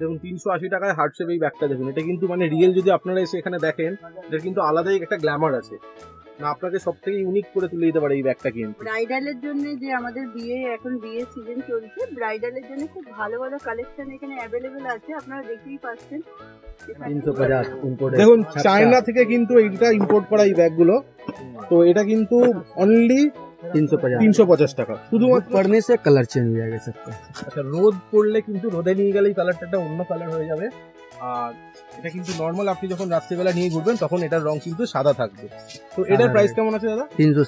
দেখুন তিনশো আশি টাকায় হার্ডশেপ এই ব্যাগটা দেখুন। এটা কিন্তু মানে রিয়েল যদি আপনারা এসে এখানে দেখেন এটার কিন্তু আলাদাই একটা গ্ল্যামার আছে। না আপনাকে সব থেকে ইউনিক করে তুলে দিতে পারে এই ব্যাগটা কিন্তু। ব্রাইডালের জন্য যে আমাদের বিয়ে এখন বিয়ে সিজন চলছে ব্রাইডালের জন্য খুব ভালো ভালো কালেকশন এখানে অ্যাভেলেবেল আছে আপনারা দেখতেই পাচ্ছেন। দেখুন চায়না থেকে কিন্তু এইটা ইম্পোর্ট করা এই ব্যাগগুলো তো এটা কিন্তু অনলি তিনশো তিনশো পঞ্চাশ টাকা। শুধুমাত্র কালার চেঞ্জ হয়ে গেছে আচ্ছা রোদ পড়লে কিন্তু রোদে নিয়ে কালারটা অন্য কালার হয়ে যাবে। আর এটা কিন্তু নর্মাল আপনি যখন রাত্রিবেলা নিয়ে ঘুরবেন তখন এটার রং কিন্তু সাদা থাকবে। তো এটার প্রাইস কেমন আছে দাদা? তিনশো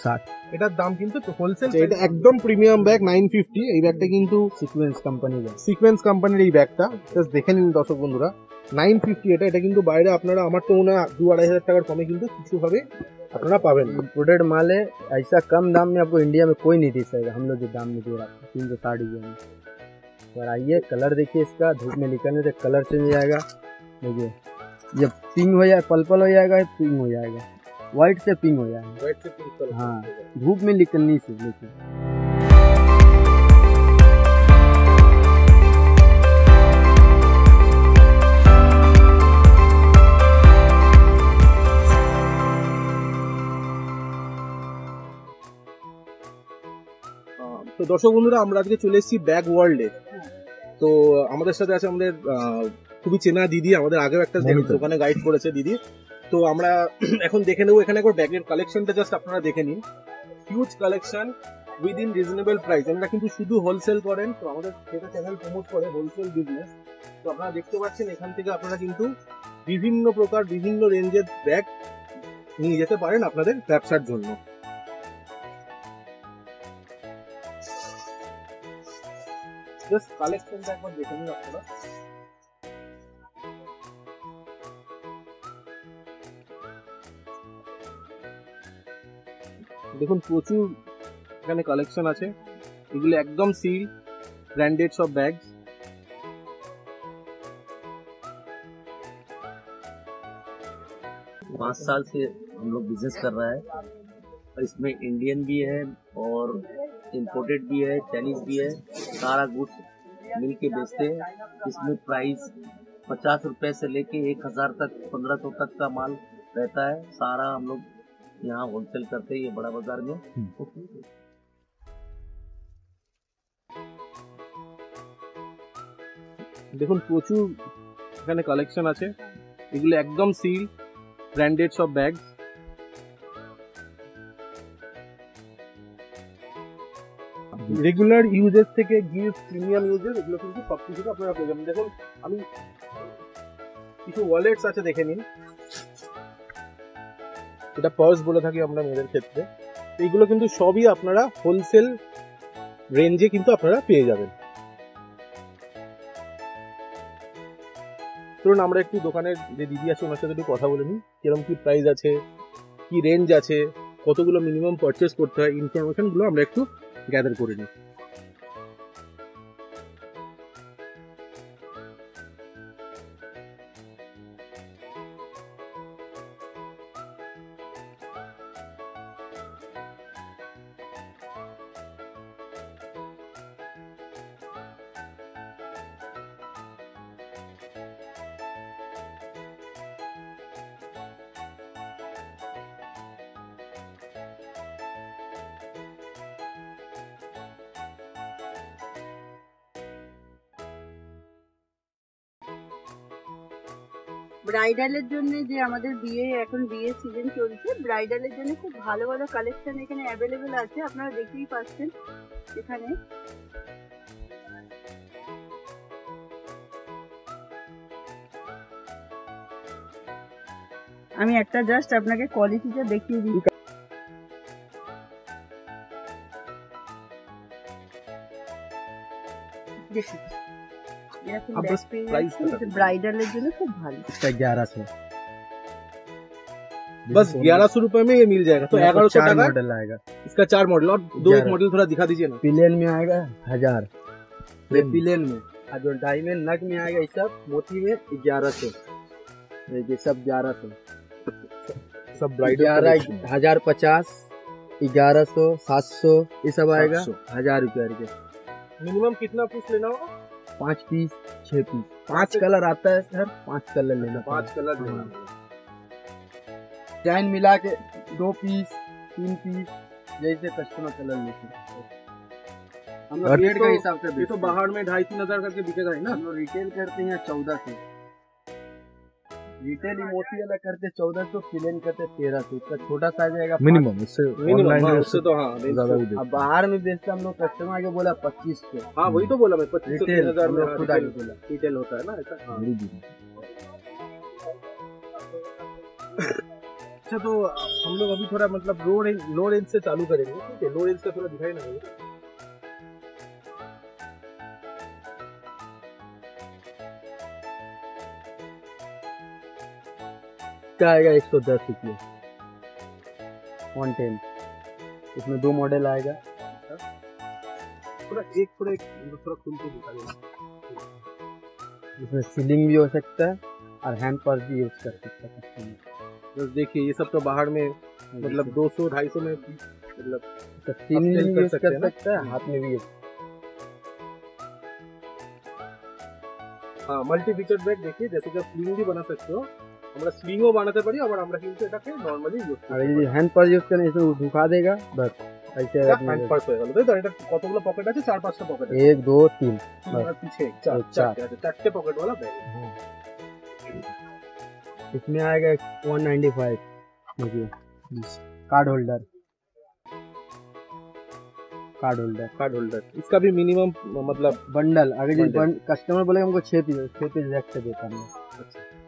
এটার দাম কিন্তু হোলসেল আচ্ছা, এটা একদম প্রিমিয়াম ব্যাগ নাইন ফিফটি এই ব্যাগটা কিন্তু সিকোয়েন্স কোম্পানির সিকোয়েন্স কোম্পানির এই ব্যাগটা জাস্ট দেখে নিন দর্শক বন্ধুরা। নাইন ফিফটি এটা এটা কিন্তু বাইরে আপনারা আমার তো মনে হয় দু আড়াই হাজার টাকার কমে কিন্তু কিছু ভাবে আপনারা পাবেন না। इम्पोर्टेड माल है ऐसा कम दाम में आपको इंडिया में कोई नहीं दे सकेगा हम लोग जो दाम में दे रहा है तीन सौ साठ रुपये में और आइए कलर देखिए इसका धूप में निकलने से कलर चेंज हो जाएगा देखिए ये पिंक हो जाए पर्पल हो जाएगा पिंक हो जाएगा व्हाइट से पिंक हो जाएगा White से pink color। हाँ धूप में निकलने से लेकिन তো দর্শক বন্ধুরা আমরা আজকে চলে এসেছি ব্যাগ ওয়ার্ল্ডে। তো আমাদের সাথে আছে আমাদের খুবই চেনা দিদি আমাদের আগেও একটা। দোকানে গাইড করেছে দিদি। তো আমরা এখন দেখে নেব এখানে একবার ব্যাগের কালেকশনটা জাস্ট আপনারা দেখে নিন। Huge collection within reasonable price আমরা কিন্তু শুধু হোলসেল করেন তো আমাদের সেটা চ্যানেল প্রমোট করে হোলসেল বিজনেস তো আপনারা দেখতে পাচ্ছেন এখান থেকে আপনারা কিন্তু বিভিন্ন প্রকার বিভিন্ন রেঞ্জের ব্যাগ নিয়ে যেতে পারেন আপনাদের ব্যবসার জন্য। জাস্ট কালেকশনটা একবার দেখে নিন আপনারা দেখুন প্রচুর এখানে কালেকশন আছে এগুলো একদম সিল ব্র্যান্ডেড সব ব্যাগ पाँच साल से हम लोग बिजनेस कर रहा है और इसमें इंडियन भी है और इम्पोर्टेड भी है चाइनीज भी है सारा गुड्स मिल के बेचते हैं इसमें प्राइस पचास रुपए से लेके एक हजार तक पंद्रह सौ तक का माल रहता है सारा हम लोग यहाँ होलसेल करते हैं ये बड़ा बाजार में দেখুন প্রচুর এখানে কালেকশন আছে এগুলো একদম সিল ব্র্যান্ডেড সব ব্যাগ রেগুলার ইউজেস থেকে গিফট প্রিমিয়াম ইউজেস এগুলো কিন্তু সব কিছু আপনারা পেয়ে যাবেন। দেখুন, আমি কিছু ওয়ালেটস আছে, দেখে নিন। এটা পার্স বলে থাকি আমরা মেয়েদের ক্ষেত্রে। এইগুলো কিন্তু সবই আপনারা হোলসেল রেঞ্জে কিন্তু আপনারা পেয়ে যাবেন। ধরুন, আমরা একটু দোকানের যে দিদি আছে, ওনার সাথে একটু কথা বলে নিই। কীরকম কি প্রাইস আছে, কি রেঞ্জ আছে, কতগুলো মিনিমাম পারচেস করতে হয় ইনফরমেশনগুলো আমরা একটু gather coordinates. ব্রাইডালের জন্য যে আমাদের বিয়ে, এখন বিয়ে সিজন চলছে, ব্রাইডালের জন্য খুব ভালো ভালো কালেকশন এখানে অ্যাভেলেবেল আছে, আপনারা দেখতেই পাচ্ছেন এখানে। আমি একটা জাস্ট আপনাকে কোয়ালিটিটা দেখিয়ে দিই। দেখুন। এরকম अब बस price बता दीजिए। ব্রাইডালের জন্য খুব ভালো इसका ग्यारह सौ बस ग्यारह सौ रुपए में ये मिल जाएगा तो ग्यारह सौ चार टका मॉडल आएगा इसका चार मॉडल और दो एक 11 मॉडल थोड़ा दिखा दीजिए ना पिलियन में आएगा हजार ये हम्म। पिलियन में और जो ढाई में नग में आएगा ये सब मोती में ग्यारह सौ ये सब ग्यारह सौ सब ब्राइडल ग्यारह हजार पचास ग्यारह सौ सात सौ ये सब आएगा 700 हजार रुपये के मिनिमम कितना पीस लेना होगा पाँच पीस छह पीस। पाँच कलर आता है सर पाँच कलर लेना पाँच कलर हाँ। लेना डिज़ाइन मिला के दो पीस तीन पीस जैसे कस्टमर कलर लेते हैं। हम लोग रेट तो- के हिसाब से ये तो बाहर में ढाई तीन हज़ार करके बिकेगा ही ना। हम लोग रिटेल करते हैं चौदह सौ। रिटेल मोती वाला करते चौदह सौ प्लेन करते तेरह सौ। इसका छोटा साइज़ आएगा मिनिमम उससे मिनिमम ऑनलाइन हाँ, उससे तो हाँ ज़्यादा तो- भी अब बाहर में बेचते हम लोग कस्टमर आगे बोला पच्चीस सौ। हाँ वही तो बोला मैं पच्चीस रिटेल हज़ार में खुद आगे बोला। रिटेल होता है ना ऐसा? हाँ। अच्छा तो हम लोग अभी थोड़ा मतलब लो रेंज लो रेंज से चालू करेंगे ठीक है? लो रेंज का थोड़ा दिखाई ना इसका आएगा एक सौ दस रुपये वन टेन इसमें दो मॉडल आएगा। थोड़ा एक थोड़ा एक थोड़ा खुल के दिखा देना। इसमें सीलिंग भी हो सकता है और हैंड पर्स भी यूज़ कर सकता है बस देखिए ये सब तो बाहर में मतलब हाँ दो सौ ढाई सौ में मतलब अच्छा, सीलिंग यूज़ कर सकता है हाथ में भी हाँ मल्टी फीचर बैग देखिए जैसे कि आप स्लिंग भी बना सकते हो। আমরা স্লিংও বানাতে পারি আবার আমরা কিন্তু এটাকে নরমালি ইউজ और ये हैंड पर्स यूज करें इसमें ढुका देगा बस ऐसे रखने হ্যান্ড में। পার্স হয়ে গেল তাই তো এটা কতগুলো পকেট আছে চার পাঁচটা পকেট আছে एक दो तीन बस। আর পিছে চার एक, चार। চারটে আছে চারটে পকেট वाला ব্যাগ हाँ। इसमें आएगा वन नाइन्टी फाइव देखिए card holder card holder card holder इसका भी मिनिमम मतलब बंडल अगर जिस बंडल। बंड, कस्टमर बोलेगा हमको छह पीस छह पीस रख से देता हूँ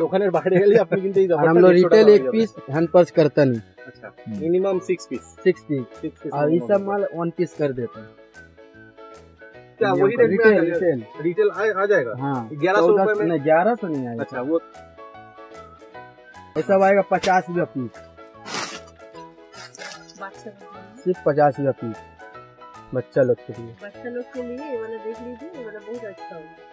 तीन मॉडल आएगा ওখানের বাইরে গেলে আপনি কিন্তু এই और हम लोग रिटेल एक पीस हैंड पर्स करता नहीं আচ্ছা minimum 6 piece six piece 6 piece और ये सब माल वन पीस कर देता है क्या वही रेट में रिटेल आ रिटेल रिटेल आ, आ जाएगा हाँ 1100 रुपए में नहीं ग्यारह सौ नहीं आएगा अच्छा वो ये सब आएगा पचास रुपया पीस বাচ্চা सिर्फ पचास रुपया पीस बच्चा लोग के लिए बच्चा लोग के लिए ये वाला देख लीजिए ये वाला बहुत अच्छा होगा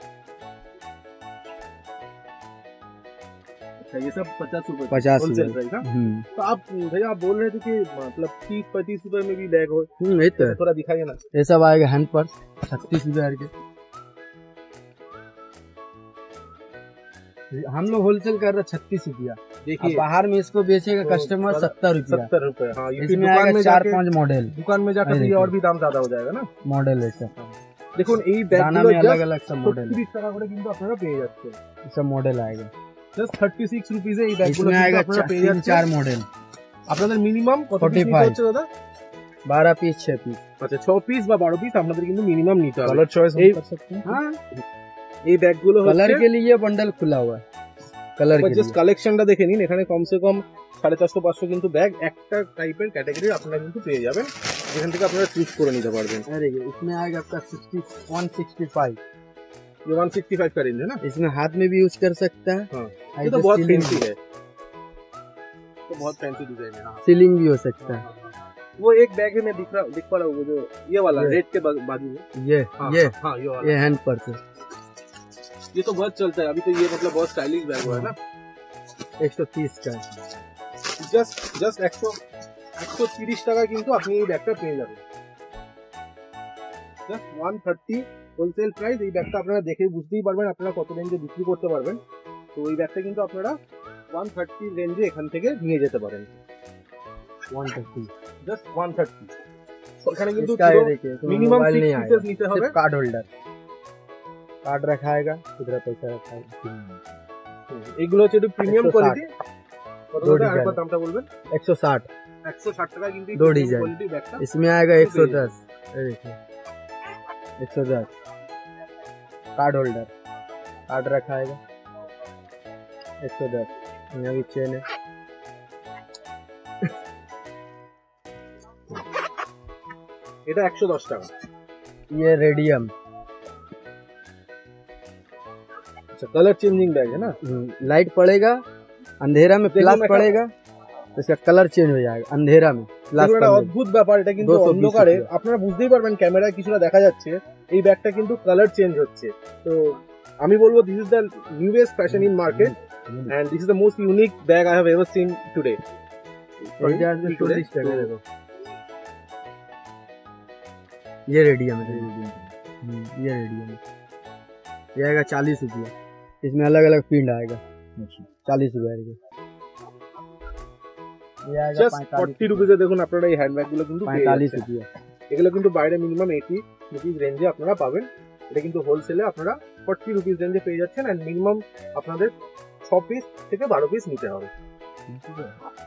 अच्छा ये सब 50 रुपए पचास होलसेल रुपये प्राइस ना हम्म तो आप भैया आप बोल रहे थे कि मतलब 30 35 रुपए में भी बैग हो हम्म, यही तो है। थोड़ा दिखाइए ना ये सब आएगा हैंड पर्स छत्तीस रुपये के हम लोग होलसेल कर रहे छत्तीस रुपया अब देखिए बाहर में इसको बेचेगा तो कस्टमर वाला- सत्तर रुपया सत्तर रुपए हाँ ये फिर इसमें दुकान आएगा में चार जाके पांच मॉडल दुकान में जाकर अरे तो ये देखिए। और भी दाम ज्यादा हो जाएगा ना मॉडल है सब দেখুন এই दाना ব্যাগগুলো में अलग জাস্ট अलग सब मॉडल है 30 টাকা করে কিন্তু আপনারা পেয়ে যাচ্ছেন ये सब मॉडल आएगा জাস্ট 36 রুপিসে এই ব্যাগগুলো इसमें কিন্তু आएगा আপনারা चा- পেয়ে तीन যাচ্ছেন चार मॉडल আপনাদের মিনিমাম কত পিস 45 নিতে হচ্ছে দাদা बारह पीस छह पीस আচ্ছা 6 পিস বা 12 পিস আপনাদের কিন্তু মিনিমাম নিতে হবে कलर चॉइस এই- कर सकते हैं हाँ এই ব্যাগগুলো कलर হচ্ছে के लिए बंडल खुला हुआ है कलर के জাস্ট लिए কালেকশনটা দেখে নিন এখানে কমসে কম সাড়ে চারশো পাঁচশো কিন্তু ব্যাগ একটা টাইপের ক্যাটাগরি আপনারা কিন্তু পেয়ে যাবেন যেখান থেকে আপনারা চুজ করে নিতে পারবেন अरे ये इसमें आएगा आपका सिक्सटी वन सिक्सटी फाइव ये 165 का रेंज है ना इसमें हाथ में भी यूज कर सकता है हाँ। और ये तो इधर बहुत सीलिंग फैंसी है तो बहुत फैंसी डिजाइन है हाँ। सीलिंग भी हो सकता है वो एक बैग है मैं दिख रहा दिख पा रहा हूँ वो जो ये वाला ये। रेड के बा- बाजू में ये हाँ, ये हाँ ये वाला ये हैंड पर्स है ये तो बहुत चलता है अभी तो ये मतलब बहुत स्टाइलिश बैग हुआ है ना एक सौ तीस का है। জাস্ট জাস্ট একশো একশো তিরিশ টাকা কিন্তু আপনি এই ব্যাগটা পেয়ে যাবেন just one thirty wholesale price এই ব্যাগটা আপনারা দেখে বুঝতেই পারবেন আপনারা কত রেঞ্জে বিক্রি করতে পারবেন তো এই ব্যাগটা কিন্তু আপনারা ওয়ান থার্টি রেঞ্জে এখান থেকে নিয়ে যেতে পারেন one thirty just one thirty এখানে কিন্তু इसका ये देखिए इसमें মিনিমাম मोबाइल সিক্স नहीं आएगा পিসেস নিতে হবে सिर्फ कार्ड होल्डर कार्ड रखाएगा इधर पैसा रखाएगा হুম, এইগুলো হচ্ছে একটু প্রিমিয়াম 160 কোয়ালিটি কত दो করে डिजाइन। আরেকবার দামটা বলবেন एक सौ साठ একশো ষাট টাকা কিন্তু दो डिजाइन। কোয়ালিটি ব্যাগটা इसमें आएगा एक सौ ठीक है। दस ये देखिए एक सौ दस कार्ड होल्डर कार्ड रखाएगा एक सौ दस यहाँ भी चेन है এটা একশো দশ টাকা ये रेडियम अच्छा कलर चेंजिंग बैग है ना लाइट पड़ेगा अंधेरा में देखो प्लस मैं- पड़ेगा तो इसका कलर चेंज हो जाएगा अंधेरा में प्लस দেখুন, একটা অদ্ভুত ব্যাপার এটা কিন্তু 220 অন্ধকারে রুপিয়া। আপনারা বুঝতেই পারবেন ক্যামেরায় কিছুটা দেখা যাচ্ছে এই ব্যাগটা কিন্তু কালার চেঞ্জ হচ্ছে তো আমি বলবো this is the newest fashion in market and this is the most unique bag I have ever seen today चौलीस टका देखो ये रेडियम है हम्म, ये रेडियम है ये आएगा चालीस रुपया इसमें अलग अलग पिंड आएगा चालीस रुपया के ये आएगा জাস্ট ফর্টি রুপিজে দেখুন আপনারা এই হ্যান্ড ব্যাগ গুলো কিন্তু পেয়ে पैंतालीस যাচ্ছেন। रुपया এগুলো কিন্তু বাইরে মিনিমাম এইটি রুপিস রেঞ্জে আপনারা পাবেন এটা কিন্তু হোলসেলে আপনারা ফর্টি রুপিস রেঞ্জে পেয়ে যাচ্ছেন অ্যান্ড মিনিমাম আপনাদের ছ পিস থেকে বারো পিস নিতে হবে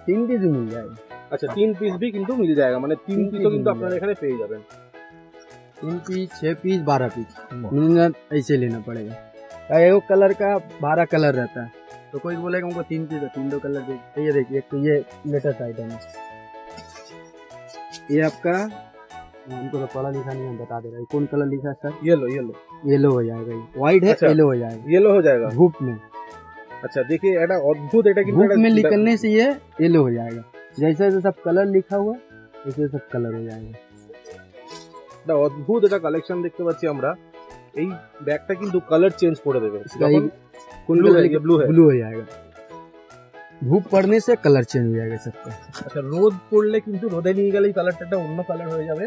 तीन पीस मिल जाएगा আচ্ছা তিন পিস भी কিন্তু মিল जाएगा মানে তিন তিন পিসও piece কিন্তু মিল আপনারা এখানে পেয়ে যাবেন तीन पीस छह पीस बारह पीस मिनिमम ऐसे लेना पड़ेगा क्या है, वो कलर का बारह कलर रहता है तो कोई बोलेगा हमको तीन पीस है तीन दो कलर दे तो ये देखिए एक तो ये लेटेस्ट आइटम है ये आपका हमको तो पढ़ा लिखा नहीं है बता दे रहा है कौन कलर लिखा है सर येलो येलो येलो हो जाएगा ये व्हाइट है अच्छा। येलो हो जाएगा येलो हो जाएगा धूप में अच्छा देखिए এটা অদ্ভুত এটা কিন্তু धूप একটা- में निकलने से ये येलो हो जाएगा जैसे जैसे सब कलर लिखा हुआ वैसे सब कलर हो जाएगा একটা অদ্ভুত এটা कालेक्शन দেখতে পাচ্ছি আমরা এই ব্যাগটা কিন্তু কালার চেঞ্জ করে দেবে इसका যখন ये- कौन ब्लू है कलर ये ब्लू है ब्लू हो जाएगा धूप पड़ने से कलर चेंज हो जाएगा सबका আচ্ছা রোদ পড়লে কিন্তু রোদে নিয়ে গেলে এই কালারটা একটা অন্য কালার হয়ে যাবে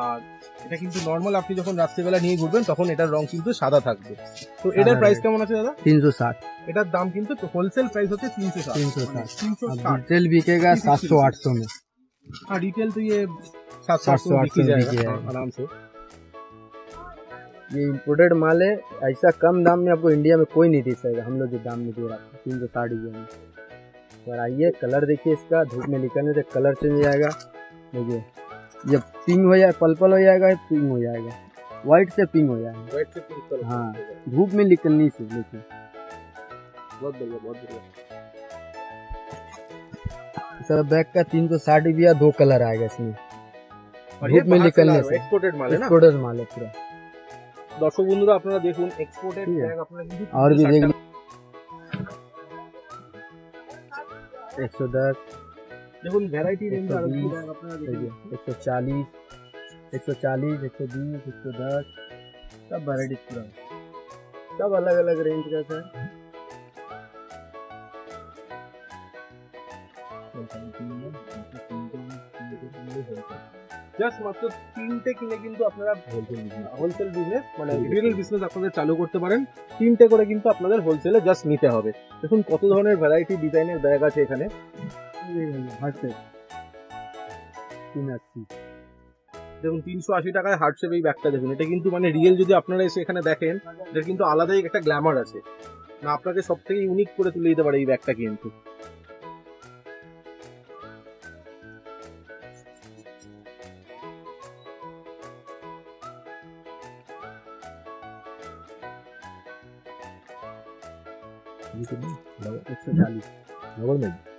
আর এটা কিন্তু নর্মাল আপনি যখন রাত্রিবেলা নিয়ে ঘুরবেন তখন এটার রং কিন্তু সাদা থাকবে তো এটার সাদা প্রাইস হবে। কেমন আছে দাদা तीन सौ साठ এটার দাম কিন্তু হোলসেল প্রাইস হচ্ছে তিনশো ষাট तीन सौ साठ তিনশো अब ষাট रिटेल बिकेगा सात सौ आठ सौ में हाँ रिटेल तो ये सात सौ 700, आठ सौ बिक ही 800 जाएगा बिक हाँ, जाएगा। आराम से ये इम्पोर्टेड माल है ऐसा कम दाम में आपको इंडिया में कोई नहीं दे सकेगा हम लोग जो दाम में दे रहा है तीन सौ साठ रुपये में और आइए कलर देखिए इसका धूप में निकलने से कलर चेंज हो जाएगा देखिए ये पिंक हो जाए पर्पल हो जाएगा पिंक हो जाएगा व्हाइट से पिंक हो जाएगा व्हाइट से पिंक कलर हाँ। धूप में निकलने से देखिए बहुत बढ़िया बहुत बढ़िया सर बैग का तीन सौ साठ रुपया दो कलर आएगा इसमें और ये धूप में बाहर से निकलने लाया हुआ से। एक्सपोर्टेड माल है ना एक्सपोर्टर माल है पूरा দর্শক বন্ধুরা আপনারা দেখুন এক্সপোর্টেড ঠিক আছে। ব্যাগ আপনারা কিন্তু और भी 360 देख एक सौ दस দেখুন ভ্যারাইটি রেঞ্জ আর 120 ব্যাগ আপনারা দেখুন एक सौ चालीस एक सौ चालीस एक सौ बीस एक सौ दस सब वैरायटी पूरा सब अलग अलग रेंज का सर জাস্ট মাত্র তিনটে কিনে কিন্তু আপনারা হোলসেল বিজনেস মানে রিটেল বিজনেস আপনাদের চালু করতে পারেন তিনটে করে কিন্তু আপনাদের হোলসেলে জাস্ট নিতে হবে দেখুন কত ধরনের ভ্যারাইটি ডিজাইনের ব্যাগ আছে এখানে হার্টশেপ দেখুন, তিনশো আশি টাকায় হার্টশেপ এই ব্যাগটা দেখুন। এটা কিন্তু মানে রিয়েল যদি আপনারা এসে এখানে দেখেন এটা কিন্তু আলাদাই একটা গ্ল্যামার আছে। না আপনাকে সব থেকে ইউনিক করে তুলে দিতে পারে এই ব্যাগটা কিন্তু। ডবল মেডেল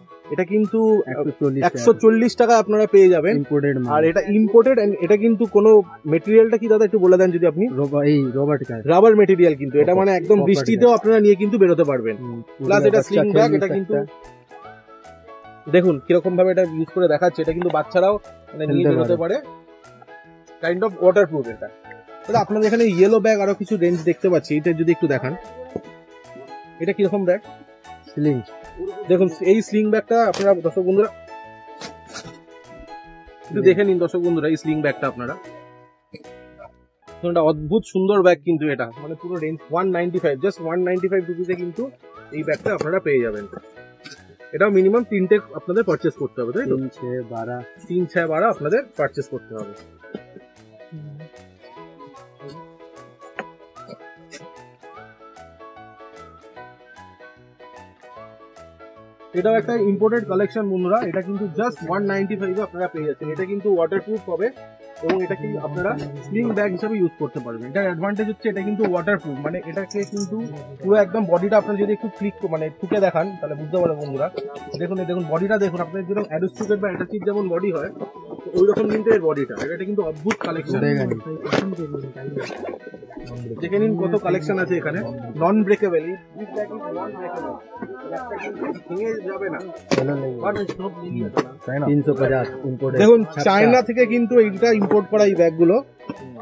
এটা কিন্তু একশো চল্লিশ টাকা। আপনারা পেয়ে যাবেন। আর এটা ইম্পোর্টেড এটা কিন্তু কোনো মেটেরিয়ালটা কি দাদা একটু বলে দেন যদি আপনি? রাবার মেটেরিয়াল কিন্তু এটা মানে একদম বৃষ্টিতেও আপনারা নিয়ে কিন্তু বেরোতে পারবেন। প্লাস এটা স্লিং ব্যাগ এটা কিন্তু দেখুন কীরকম ভাবে এটা ইউজ করে দেখাচ্ছে এটা কিন্তু বাচ্চারাও মানে নিয়ে বেরোতে পারে। কাইন্ড অফ ওয়াটারপ্রুফ এটা। দাদা আপনাদের এখানে ইয়েলো ব্যাগ আরও কিছু রেঞ্জ দেখতে পাচ্ছি এটা যদি একটু দেখান। এটা কীরকম ব্যাগ স্লিং দেখুন এই স্লিং ব্যাগটা আপনারা দর্শক বন্ধুরা একটু দেখে নিন দর্শক বন্ধুরা এই স্লিং ব্যাগটা আপনারা। অদ্ভুত সুন্দর ব্যাগ কিন্তু এটা। মানে পুরো range one ninety five just one ninety five রুপিসে কিন্তু এই ব্যাগটা আপনারা পেয়ে যাবেন। এটাও মিনিমাম তিনটে আপনাদের পারচেস করতে হবে তাই তিন ছয় বারা। তিন ছয় বারা আপনাদের পারচেস করতে হবে। এটাও একটা ইম্পোর্টেড কালেকশন বন্ধুরা। এটা কিন্তু জাস্ট ওয়ান নাইনটি ফাইভে আপনারা পেয়ে যাচ্ছেন। এটা কিন্তু ওয়াটার প্রুফ হবে এবং এটাকে আপনারা স্লিং ব্যাগ হিসাবে ইউজ করতে পারবেন। এটার অ্যাডভান্টেজ হচ্ছে এটা কিন্তু ওয়াটার প্রুফ মানে এটাকে কিন্তু পুরো একদম বডিটা আপনারা যদি একটু ক্লিক মানে ঠুকে দেখান তাহলে বুঝতে পারবেন বন্ধুরা। দেখুন দেখুন বডিটা দেখুন আপনাদের যেরকম অ্যাডোস্টিকের বা অ্যাটাচিভ যেমন বডি হয় ওই রকম কিন্তু এর বডিটা এটা কিন্তু অদ্ভুত কালেকশন দেখে নিন কত কালেকশন আছে এখানে। নন ব্রেকেবল দেখুন চায়না থেকে কিন্তু এইটা ইম্পোর্ট করা এই ব্যাগগুলো।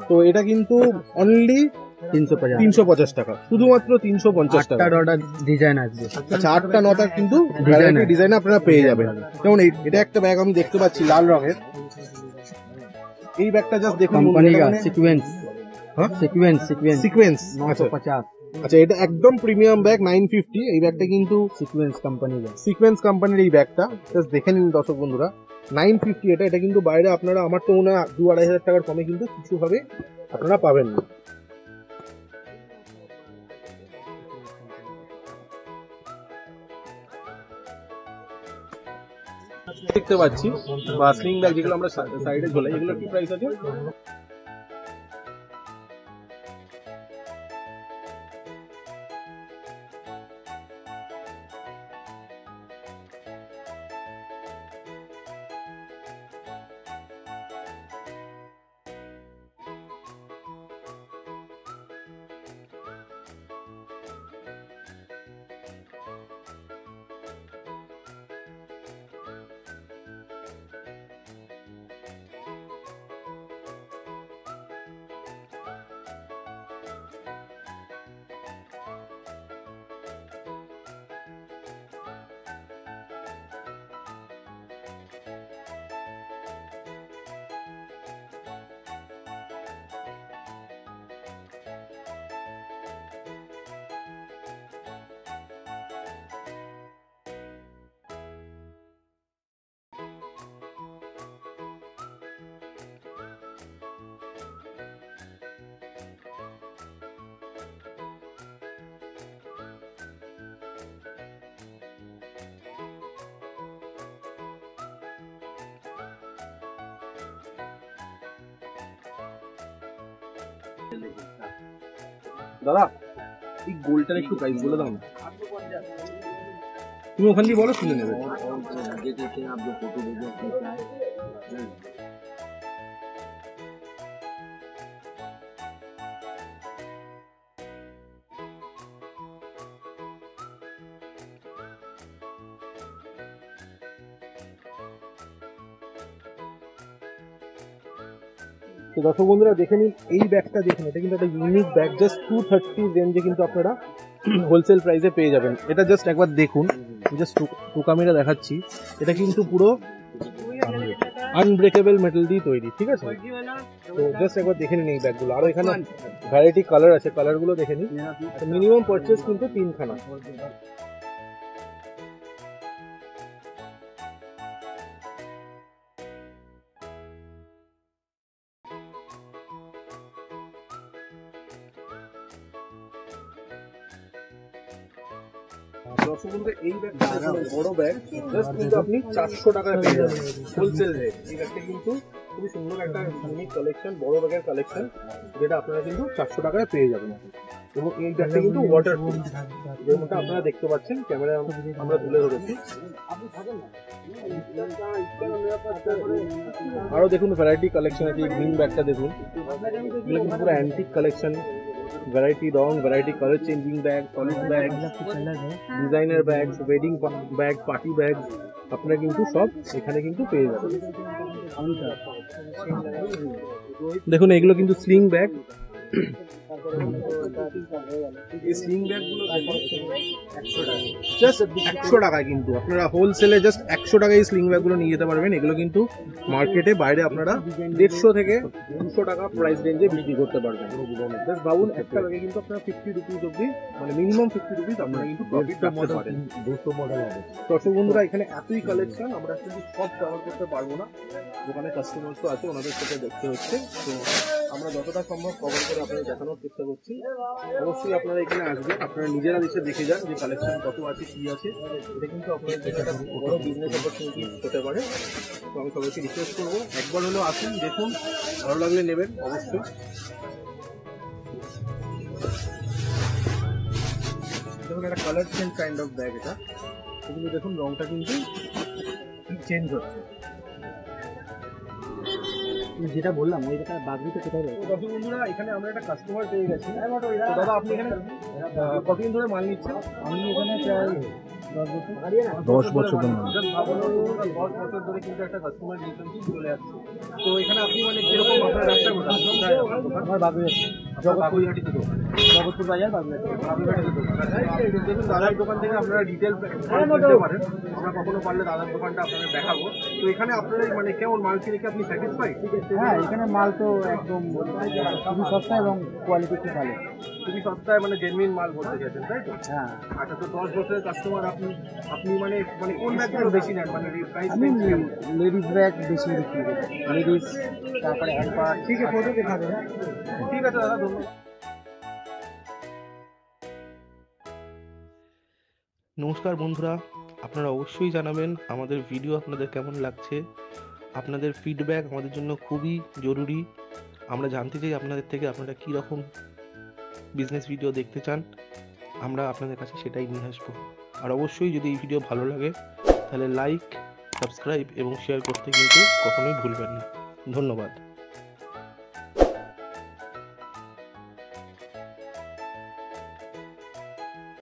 তো এটা কিন্তু অনলি তিনশো পঞ্চাশ। টাকা। শুধুমাত্র তিনশো পঞ্চাশ টাকা। ডিজাইন আচ্ছা, আটটা নটা কিন্তু ডিজাইন আপনারা পেয়ে যাবেন। এটা একটা ব্যাগ আমি দেখতে পাচ্ছি লাল রঙের। এই ব্যাগটা জাস্ট দেখুন। হ্যাঁ সিকোয়েন্স সিকোয়েন্স সিকোয়েন্স 950 আচ্ছা। এটা একদম প্রিমিয়াম ব্যাগ নাইন ফিফটি এই ব্যাগটা কিন্তু সিকোয়েন্স কোম্পানির সিকোয়েন্স কোম্পানির এই ব্যাগটা জাস্ট দেখে নিন দর্শক বন্ধুরা। নাইন ফিফটি এটা এটা কিন্তু বাইরে আপনারা আমার তো মনে হয় দু আড়াই হাজার টাকার কমে কিন্তু কিছু কিছুভাবে আপনারা পাবেন না। দেখতে পাচ্ছি বা স্লিং ব্যাগ যেগুলো আমরা সাইডে ঝোলাই এগুলো কি প্রাইস আছে? দাদা এই গোলটার একটু প্রাইস বলে দাও না তুমি ওখান দিয়ে বলো শুনে নেবে তো দর্শক বন্ধুরা, দেখে নিন, এই ব্যাগটা দেখুন এটা কিন্তু একটা unique bag just two thirty রেঞ্জে কিন্তু আপনারা হোলসেল প্রাইসে পেয়ে যাবেন। এটা জাস্ট একবার দেখুন জাস্ট টুকামিরা দেখাচ্ছি। এটা কিন্তু পুরো আনব্রেকেবল মেটাল দিয়ে তৈরি, ঠিক আছে? তো জাস্ট একবার দেখে নিন এই ব্যাগগুলো। আরও এখানে ভ্যারাইটি কালার আছে কালারগুলো দেখে নিন। মিনিমাম পারচেস কিন্তু তিনখানা। এই ব্যাগটা বড় ব্যাগ জাস্ট কিন্তু আপনি চারশো টাকায় পেয়ে যাবেন। হোলসেল রেট এই ব্যাগটা কিন্তু খুবই সুন্দর একটা ইউনিক কালেকশন বড় ব্যাগের কালেকশন যেটা আপনারা কিন্তু চারশো টাকায় পেয়ে যাবেন। এবং এই ব্যাগটা কিন্তু ওয়াটার যেমনটা আপনারা দেখতে পাচ্ছেন ক্যামেরায় আমরা তুলে ধরেছি। আরও দেখুন ভ্যারাইটি কালেকশন আছে এই গ্রিন ব্যাগটা দেখুন। এগুলো কিন্তু পুরো antique collection ভ্যারাইটি রং variety colour changing bag solid bag designer bag wedding bag party bag আপনারা কিন্তু সব এখানে কিন্তু পেয়ে যাবেন দেখুন এগুলো কিন্তু স্লিং ব্যাগ এই স্লিং ব্যাগগুলো জাস্ট একশো টাকা। কিন্তু। আপনারা হোলসেলে জাস্ট একশো টাকায় স্লিং ব্যাগগুলো নিয়ে যেতে পারবেন। এগুলো কিন্তু মার্কেটে বাইরে আপনারা দেড়শো থেকে দুশো টাকা প্রাইস রেঞ্জে বিক্রি করতে পারবেন। জাস্ট ভাবুন একটা ব্যাগে কিন্তু আপনারা ফিফটি রুপিস অব্দি মানে মিনিমাম ফিফটি রুপিস আপনারা কিন্তু প্রফিট রাখতে পারেন দুশো মডেল হবে। দর্শক বন্ধুরা এখানে এতই কালেকশন আমরা কিন্তু সব কভার করতে পারব না। দোকানে কাস্টমার্স তো আছে ওনাদের সাথে দেখতে হচ্ছে। তো আমরা যতটা সম্ভব কভার করে আপনাদের দেখানোর চেষ্টা করছি। অবশ্যই আপনারা এখানে আসবেন, আপনারা নিজেরা এসে দেখে যান যে কালেকশন কত আছে, কি আছে। এটা কিন্তু আপনাদের একটা বড় বিজনেস অপরচুনিটি হতে পারে। তো আমি সবাইকে রিকোয়েস্ট করব, একবার হলেও আসুন, দেখুন, ভালো লাগলে নেবেন, অবশ্যই। দেখুন, একটা colour change kind of bag এটা। কিন্তু দেখুন, রংটা কিন্তু চেঞ্জ হচ্ছে। যেটা বললাম ওই যেটা বাগরিতে কোথায় তো দর্শক বন্ধুরা এখানে আমরা একটা কাস্টমার পেয়ে গেছি। দাদা আপনি এখানে আহ, কতদিন ধরে মাল নিচ্ছেন? আমি এখানে প্রায় দশ বছর। ধরে দশ বছর ধরে কিন্তু একটা কাস্টমার চলে আসছে। তো এখানে আপনি মানে কীরকম আপনার ব্যবসা দোকান? আমার বাগুড়ি দোকান। জগৎপুর বাজার দাদার দোকান থেকে আপনারা ডিটেল কিনতে পারেন আমরা কখনো পারলে দাদার দোকানটা আপনাদের দেখাবো তো এখানে আপনারা মানে কেমন মাল কিনে কি আপনি স্যাটিসফাই হ্যাঁ এখানে মাল তো একদম খুবই সস্তা এবং কোয়ালিটি খুব ভালো খুবই সস্তায় মানে জেনুইন মাল বলতে চাইছেন তাই তো হ্যাঁ আচ্ছা তো দশ বছরের কাস্টমার আপনি আপনি মানে মানে কোন ব্যাগগুলো বেশি নেন মানে প্রাইস আমি লেডিস ব্যাগ বেশি বিক্রি করি লেডিস তারপরে হ্যান্ড ঠিক আছে ফটো ঠিক আছে দাদা নমস্কার বন্ধুরা, আপনারা অবশ্যই জানাবেন আমাদের ভিডিও আপনাদের কেমন লাগছে। আপনাদের ফিডব্যাক আমাদের জন্য খুবই জরুরি। আমরা জানতে চাই আপনাদের থেকে আপনারা কী রকম বিজনেস ভিডিও দেখতে চান। আমরা আপনাদের কাছে সেটাই নিয়ে আসব। আর অবশ্যই যদি এই ভিডিও ভালো লাগে, তাহলে লাইক সাবস্ক্রাইব এবং শেয়ার করতে কিন্তু কখনোই ভুলবেন না। ধন্যবাদ।